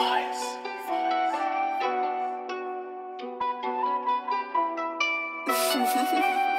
Vibes.